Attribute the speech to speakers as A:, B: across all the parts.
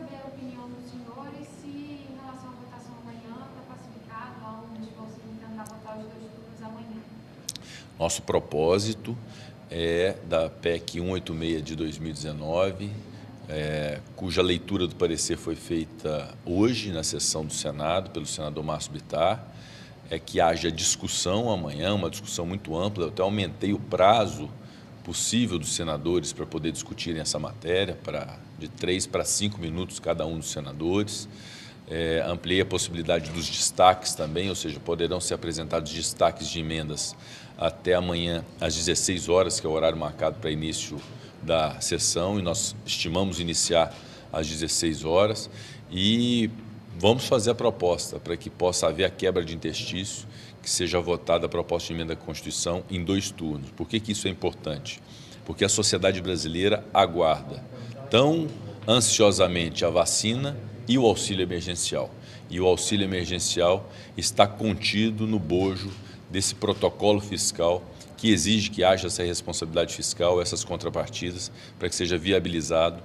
A: saber a opinião dos senhores se, em relação à votação amanhã, está pacificado, aonde vão se tentar votar os dois turnos amanhã.
B: Nosso propósito é da PEC 186 de 2019, é, cuja leitura do parecer foi feita hoje na sessão do Senado pelo senador Márcio Bittar, é que haja discussão amanhã, uma discussão muito ampla. Eu até aumentei o prazo possível dos senadores para poder discutirem essa matéria, para, de três para cinco minutos cada um dos senadores. É, ampliei a possibilidade dos destaques também, ou seja, poderão ser apresentados destaques de emendas até amanhã às 16 horas, que é o horário marcado para início da sessão, e nós estimamos iniciar às 16 horas. E vamos fazer a proposta para que possa haver a quebra de interstício, que seja votada a proposta de emenda à Constituição em dois turnos. Por que, que isso é importante? Porque a sociedade brasileira aguarda tão ansiosamente a vacina e o auxílio emergencial. E o auxílio emergencial está contido no bojo desse protocolo fiscal que exige que haja essa responsabilidade fiscal, essas contrapartidas, para que seja viabilizado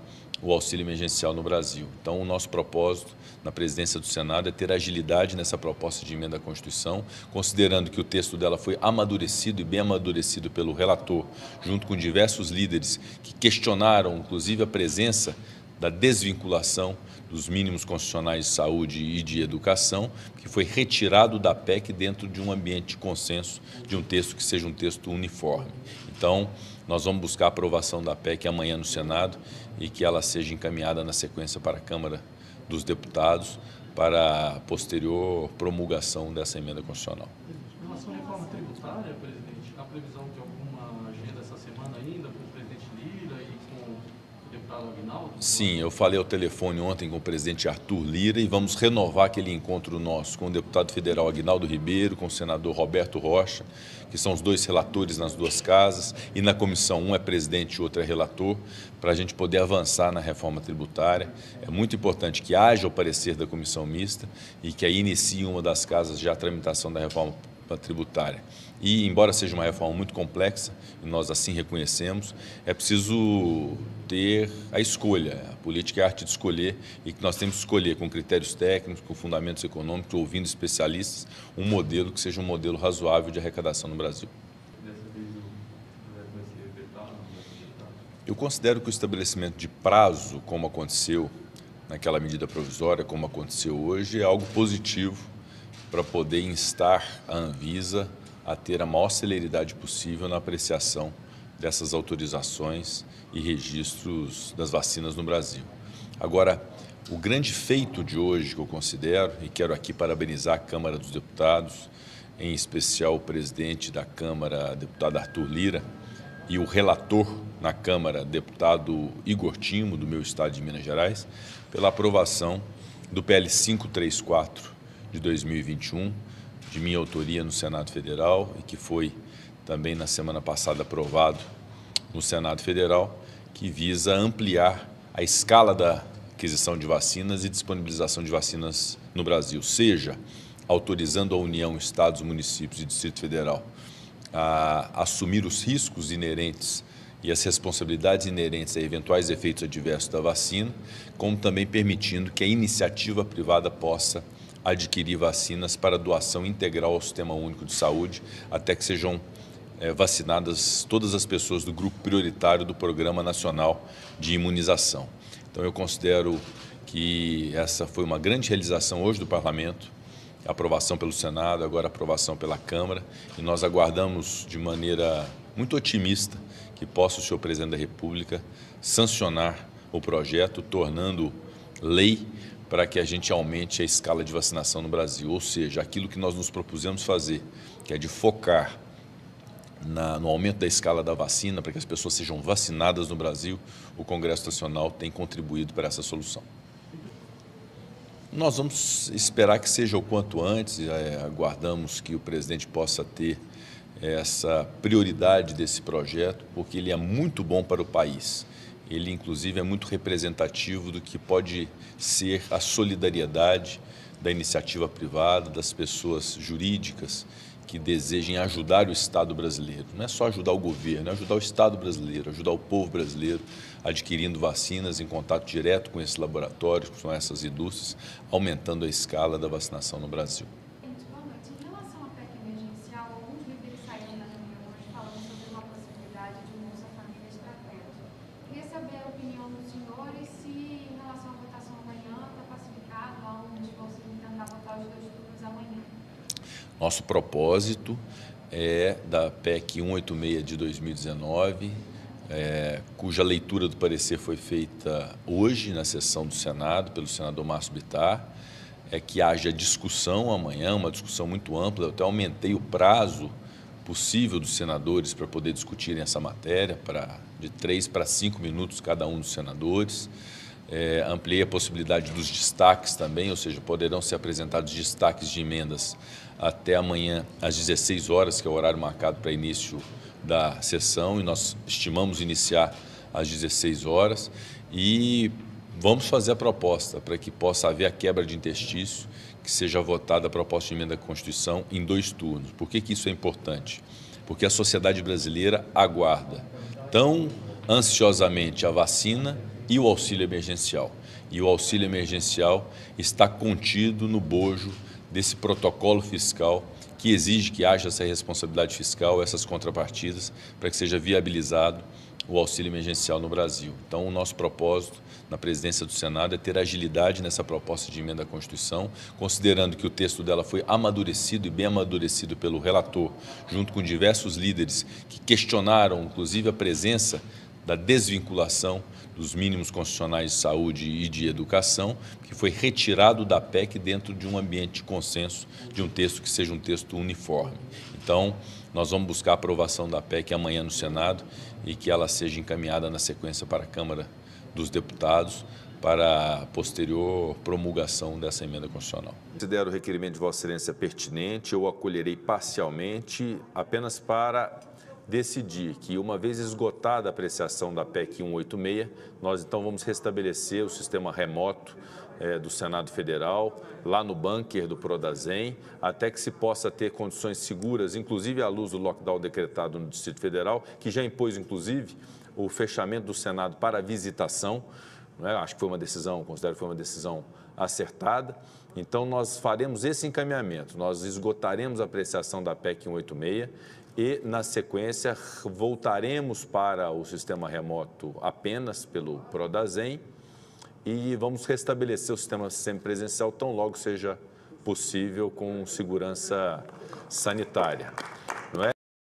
B: o auxílio emergencial no Brasil. Então, o nosso propósito na presidência do Senado é ter agilidade nessa proposta de emenda à Constituição, considerando que o texto dela foi amadurecido e bem amadurecido pelo relator, junto com diversos líderes que questionaram, inclusive, a presença da desvinculação dos mínimos constitucionais de saúde e de educação, que foi retirado da PEC dentro de um ambiente de consenso, de um texto que seja um texto uniforme. Então, nós vamos buscar a aprovação da PEC amanhã no Senado e que ela seja encaminhada na sequência para a Câmara dos Deputados para a posterior promulgação dessa emenda constitucional.
C: Em relação à reforma tributária, presidente, há previsão de alguma agenda essa semana ainda com o presidente Lira e com
B: Sim, eu falei ao telefone ontem com o presidente Arthur Lira e vamos renovar aquele encontro nosso com o deputado federal Aguinaldo Ribeiro, com o senador Roberto Rocha, que são os dois relatores nas duas casas, e na comissão um é presidente e outro é relator, para a gente poder avançar na reforma tributária. É muito importante que haja o parecer da comissão mista e que aí inicie uma das casas já a tramitação da reforma tributária. E, embora seja uma reforma muito complexa, e nós assim reconhecemos, é preciso ter a escolha. A política é a arte de escolher e que nós temos que escolher com critérios técnicos, com fundamentos econômicos, ouvindo especialistas, um modelo que seja um modelo razoável de arrecadação no Brasil. Eu considero que o estabelecimento de prazo, como aconteceu naquela medida provisória, como aconteceu hoje, é algo positivo para poder instar a Anvisa a ter a maior celeridade possível na apreciação dessas autorizações e registros das vacinas no Brasil. Agora, o grande feito de hoje que eu considero, e quero aqui parabenizar a Câmara dos Deputados, em especial o presidente da Câmara, deputado Arthur Lira, e o relator na Câmara, deputado Igor Timo, do meu estado de Minas Gerais, pela aprovação do PL 534 de 2021, de minha autoria no Senado Federal e que foi também na semana passada aprovado no Senado Federal, que visa ampliar a escala da aquisição de vacinas e disponibilização de vacinas no Brasil, seja autorizando a União, Estados, municípios e Distrito Federal a assumir os riscos inerentes e as responsabilidades inerentes a eventuais efeitos adversos da vacina, como também permitindo que a iniciativa privada possa adquirir vacinas para doação integral ao Sistema Único de Saúde, até que sejam é, vacinadas todas as pessoas do grupo prioritário do Programa Nacional de Imunização. Então, eu considero que essa foi uma grande realização hoje do Parlamento, aprovação pelo Senado, agora aprovação pela Câmara, e nós aguardamos de maneira muito otimista que possa o senhor presidente da República sancionar o projeto, tornando lei para que a gente aumente a escala de vacinação no Brasil. Ou seja, aquilo que nós nos propusemos fazer, que é de focar na, no aumento da escala da vacina, para que as pessoas sejam vacinadas no Brasil, o Congresso Nacional tem contribuído para essa solução. Nós vamos esperar que seja o quanto antes, é, aguardamos que o presidente possa ter essa prioridade desse projeto, porque ele é muito bom para o país ele inclusive é muito representativo do que pode ser a solidariedade da iniciativa privada, das pessoas jurídicas que desejem ajudar o Estado brasileiro. Não é só ajudar o governo, é ajudar o Estado brasileiro, ajudar o povo brasileiro, adquirindo vacinas em contato direto com esses laboratórios, com essas indústrias, aumentando a escala da vacinação no Brasil.
A: Boa noite. Em relação à PEC emergencial, alguns líderes saíram da reunião hoje falando sobre uma possibilidade de um Bolsa Família estratégico. Queria saber a opinião dos senhores se, em relação à votação amanhã, está pacificado a um de vocês tentar votar os dois turnos amanhã.
B: Nosso propósito é da PEC 186 de 2019, é, cuja leitura do parecer foi feita hoje na sessão do Senado pelo senador Márcio Bittar, é que haja discussão amanhã, uma discussão muito ampla. Eu até aumentei o prazo possível dos senadores para poder discutirem essa matéria, para, de três para cinco minutos cada um dos senadores. É, ampliei a possibilidade dos destaques também, ou seja, poderão ser apresentados destaques de emendas até amanhã às 16 horas, que é o horário marcado para início da sessão, e nós estimamos iniciar às 16 horas. E vamos fazer a proposta para que possa haver a quebra de interstício, que seja votada a proposta de emenda à Constituição em dois turnos. Por que, que isso é importante? Porque a sociedade brasileira aguarda tão ansiosamente a vacina e o auxílio emergencial. E o auxílio emergencial está contido no bojo desse protocolo fiscal que exige que haja essa responsabilidade fiscal, essas contrapartidas, para que seja viabilizado o auxílio emergencial no Brasil. Então, o nosso propósito na presidência do Senado é ter agilidade nessa proposta de emenda à Constituição, considerando que o texto dela foi amadurecido e bem amadurecido pelo relator, junto com diversos líderes que questionaram, inclusive, a presença da desvinculação dos mínimos constitucionais de saúde e de educação, que foi retirado da PEC dentro de um ambiente de consenso, de um texto que seja um texto uniforme. Então, nós vamos buscar a aprovação da PEC amanhã no Senado e que ela seja encaminhada na sequência para a Câmara dos Deputados para a posterior promulgação dessa emenda constitucional. Considero o requerimento de Vossa Excelência pertinente, eu acolherei parcialmente apenas para decidir que, uma vez esgotada a apreciação da PEC 186, nós então vamos restabelecer o sistema remoto é, do Senado Federal, lá no bunker do Prodazem, até que se possa ter condições seguras, inclusive à luz do lockdown decretado no Distrito Federal, que já impôs, inclusive, o fechamento do Senado para visitação. É? Acho que foi uma decisão, considero que foi uma decisão acertada. Então, nós faremos esse encaminhamento, nós esgotaremos a apreciação da PEC 186 e, na sequência, voltaremos para o sistema remoto apenas pelo Prodazem e vamos restabelecer o sistema semipresencial tão logo seja possível com segurança sanitária. Não é?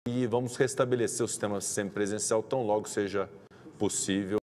B: E vamos restabelecer o sistema semipresencial tão logo seja possível